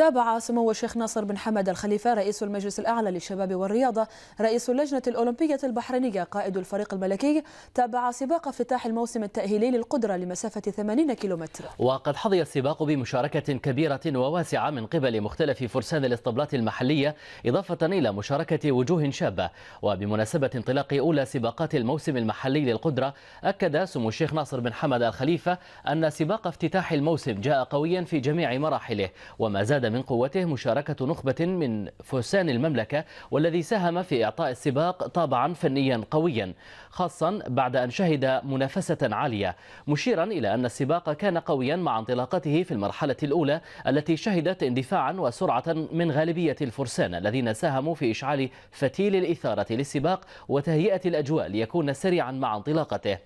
تابع سمو الشيخ ناصر بن حمد الخليفة رئيس المجلس الأعلى للشباب والرياضة رئيس اللجنة الأولمبية البحرينية قائد الفريق الملكي تابع سباق افتتاح الموسم التأهيلي للقدرة لمسافة 80 كيلومتر. وقد حظي السباق بمشاركة كبيرة وواسعة من قبل مختلف فرسان الاسطبلات المحلية إضافة إلى مشاركة وجوه شابة. وبمناسبة انطلاق أولى سباقات الموسم المحلي للقدرة أكد سمو الشيخ ناصر بن حمد الخليفة أن سباق افتتاح الموسم جاء قويا في جميع مراحله وما زاد من قوته مشاركة نخبة من فرسان المملكة والذي ساهم في إعطاء السباق طابعا فنيا قويا خاصا بعد أن شهد منافسة عالية مشيرا إلى أن السباق كان قويا مع انطلاقته في المرحلة الأولى التي شهدت اندفاعا وسرعة من غالبية الفرسان الذين ساهموا في إشعال فتيل الإثارة للسباق وتهيئة الأجواء ليكون سريعا مع انطلاقته.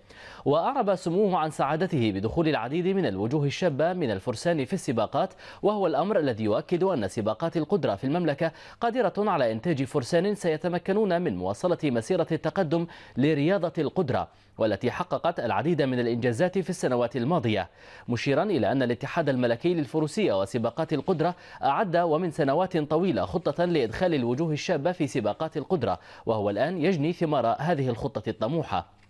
وأعرب سموه عن سعادته بدخول العديد من الوجوه الشابة من الفرسان في السباقات وهو الأمر الذي يؤكد أن سباقات القدرة في المملكة قادرة على إنتاج فرسان سيتمكنون من مواصلة مسيرة التقدم لرياضة القدرة والتي حققت العديد من الإنجازات في السنوات الماضية. مشيرا إلى أن الاتحاد الملكي للفروسية وسباقات القدرة أعد ومن سنوات طويلة خطة لإدخال الوجوه الشابة في سباقات القدرة وهو الآن يجني ثمار هذه الخطة الطموحة.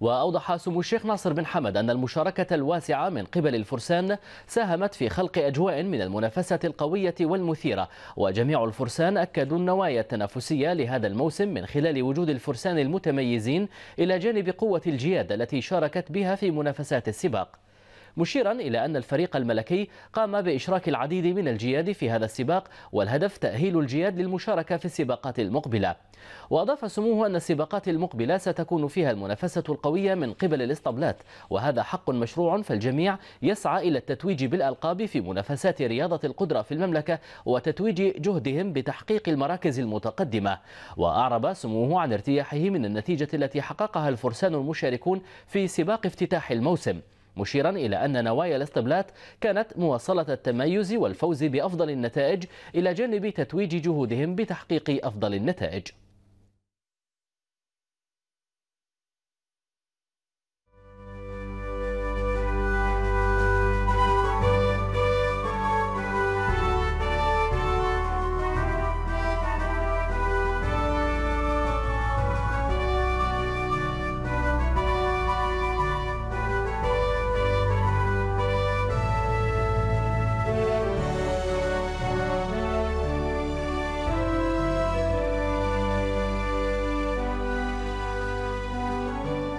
وأوضح سمو الشيخ ناصر بن حمد أن المشاركة الواسعة من قبل الفرسان ساهمت في خلق أجواء من المنافسة القوية والمثيرة وجميع الفرسان أكدوا النوايا التنافسية لهذا الموسم من خلال وجود الفرسان المتميزين إلى جانب قوة الجياد التي شاركت بها في منافسات السباق. مشيرا إلى أن الفريق الملكي قام بإشراك العديد من الجياد في هذا السباق والهدف تأهيل الجياد للمشاركة في السباقات المقبلة. وأضاف سموه أن السباقات المقبلة ستكون فيها المنافسة القوية من قبل الإسطبلات وهذا حق مشروع فالجميع يسعى إلى التتويج بالألقاب في منافسات رياضة القدرة في المملكة وتتويج جهدهم بتحقيق المراكز المتقدمة. وأعرب سموه عن ارتياحه من النتيجة التي حققها الفرسان المشاركون في سباق افتتاح الموسم. مشيرا إلى أن نوايا الاستبلات كانت مواصلة التميز والفوز بأفضل النتائج إلى جانب تتويج جهودهم بتحقيق أفضل النتائج.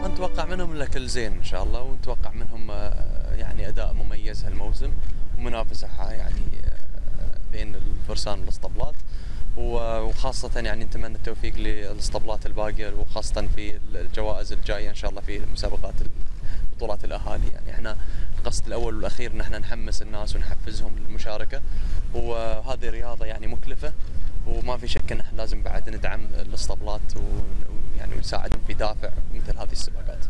نتوقع منهم الكل زين إن شاء الله ونتوقع منهم آه، يعني أداء مميز هالموسم ومنافسة يعني آه، بين الفرسان والاسطبلات. وخاصة يعني نتمنى التوفيق للاسطبلات الباقية وخاصة في الجوائز الجاية إن شاء الله في مسابقات بطولات الأهالي. يعني إحنا القصد الأول والأخير إن إحنا نحمس الناس ونحفزهم للمشاركة. وهذه رياضة يعني مكلفة وما في شك ان إحنا لازم بعد ندعم الاسطبلات ويعني ونساعدهم في دافع مثل هذه السباقات.